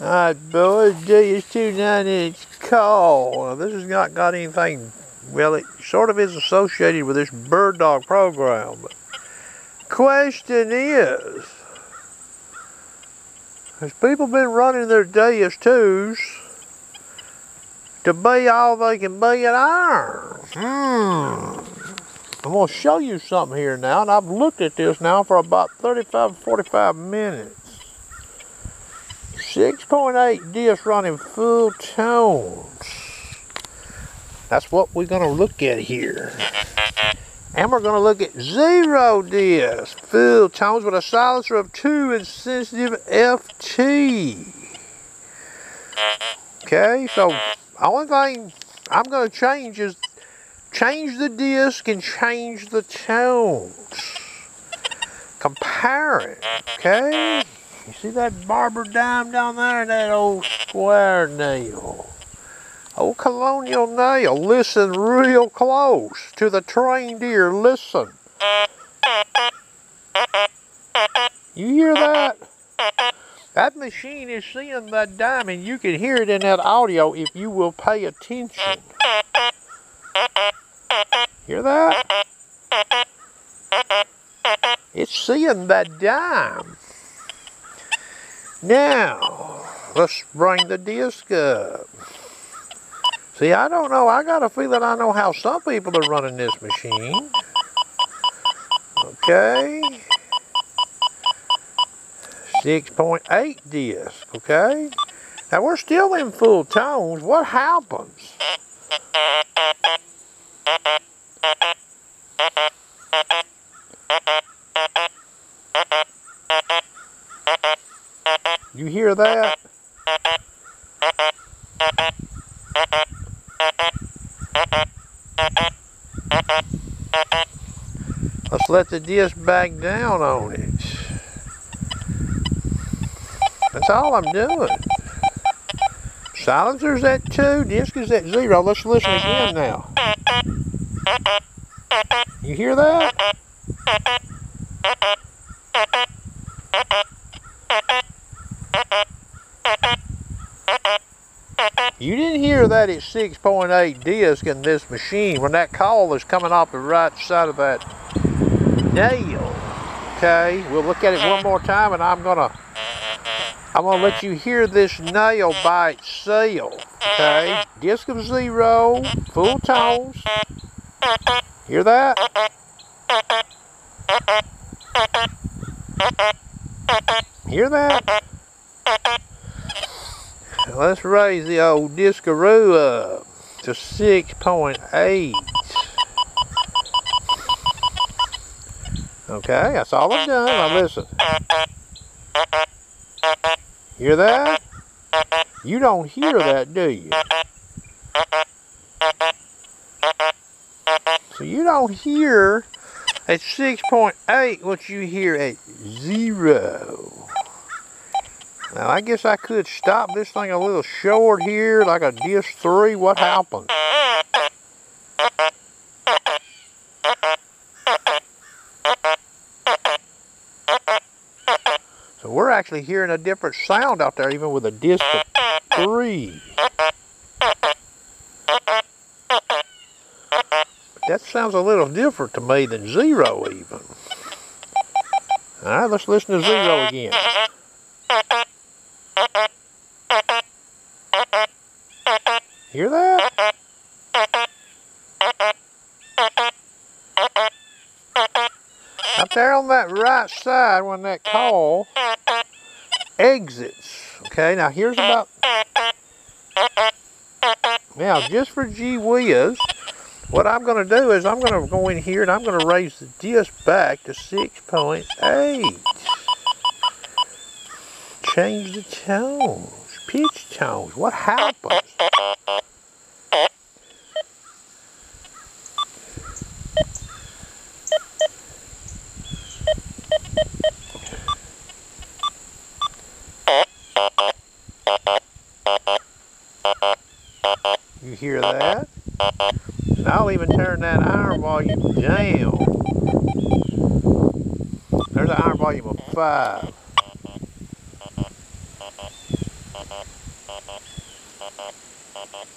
Alright boys, DS29 it's call. This has not got anything, well it sort of is associated with this bird dog program. But question is, has people been running their DS2s to be all they can be at iron? Hmm. I'm going to show you something here now, and I've looked at this now for about 35 45 minutes. 6.8 disc running full tones. That's what we're going to look at here. And we're going to look at zero disc, full tones with a silencer of 2 and sensitive FT. Okay, so only thing I'm going to change is change the disc and change the tones. Compare it, okay? You see that barber dime down there? That old square nail. Old colonial nail. Listen real close to the trained ear. Listen. You hear that? That machine is seeing that dime and you can hear it in that audio if you will pay attention. Hear that? It's seeing that dime. Now, let's bring the disc up. See, I don't know. I got a feeling I know how some people are running this machine. Okay. 6.8 disc, okay? Now, we're still in full tones. What happens? You hear that? Let's let the disc back down on it. That's all I'm doing. Silencer's at 2, disc is at 0. Let's listen again now. You hear that? You didn't hear that at 6.8 disc in this machine when that call is coming off the right side of that nail. Okay, we'll look at it one more time and I'm gonna I'm gonna let you hear this nail by itself. Okay, disc of zero, full tones. Hear that? Hear that? Let's raise the old Discaroo up to 6.8. Okay, that's all I've done. Now listen. Hear that? You don't hear that, do you? So you don't hear at 6.8 what you hear at zero. Now I guess I could stop this thing a little short here, like a disc 3. What happened? So we're actually hearing a different sound out there even with a disc of 3. that sounds a little different to me than 0 even. Alright, let's listen to 0 again. Hear that? Up there on that right side when that call exits. Okay, now here's about... Now, just for gee whiz, what I'm going to do is I'm going to go in here and I'm going to raise the disc back to 6.8. Change the tones, pitch tones. What happens? You hear that? And I'll even turn that iron volume down. There's an iron volume of 5.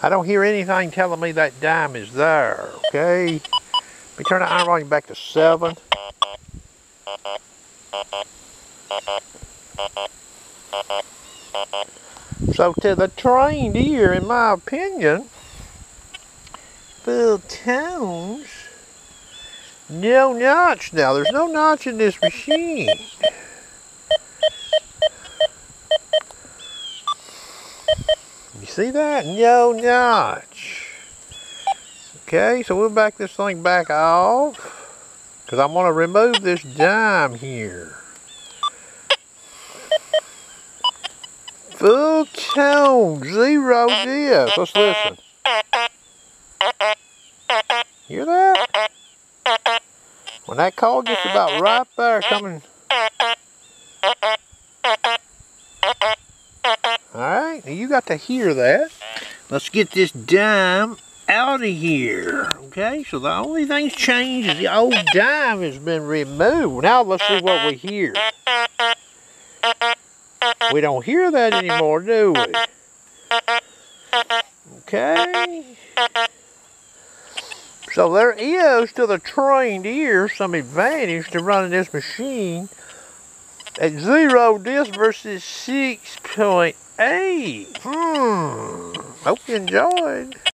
I don't hear anything telling me that dime is there, okay? Let me turn the iron volume back to 7. So to the trained ear, in my opinion, full tones, no notch now. There's no notch in this machine. You see that? No notch. Okay, so we'll back this thing back off. Because I'm going to remove this dime here. Full tone, zero dis. Let's listen. Hear that? When that call gets about right there coming. Alright, you got to hear that. Let's get this dime out of here. Okay, so the only thing's changed is the old dime has been removed. Now let's see what we hear. We don't hear that anymore, do we? Okay. So there is, to the trained ear, some advantage to running this machine at zero dis versus 6.8. Hmm. Hope you enjoyed.